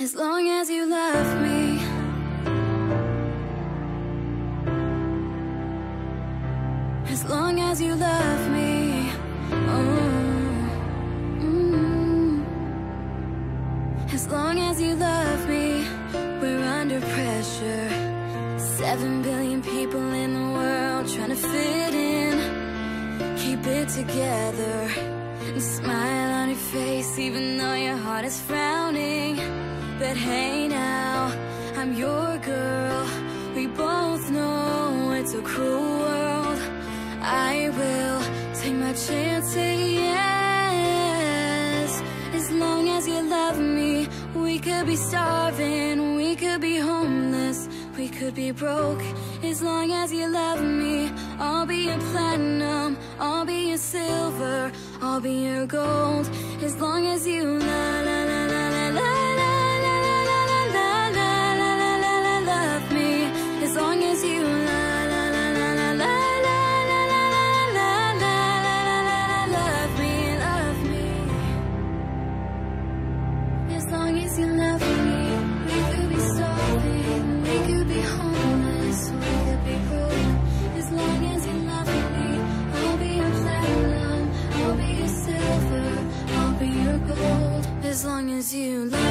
As long as you love me. As long as you love me. Oh. Mm. As long as you love me, we're under pressure. Seven billion people in the world trying to fit in. Keep it together and smile on your face, even though your heart is frowning. But hey now, I'm your girl. We both know it's a cruel world. I will take my chance, say yes. As long as you love me, we could be starving, we could be homeless, we could be broke. As long as you love me, I'll be your platinum, I'll be your silver, I'll be your gold. As long as you long as you love me, we could be starving, we could be homeless, we could be broke. As long as you love me, I'll be your platinum, I'll be your silver, I'll be your gold. As long as you love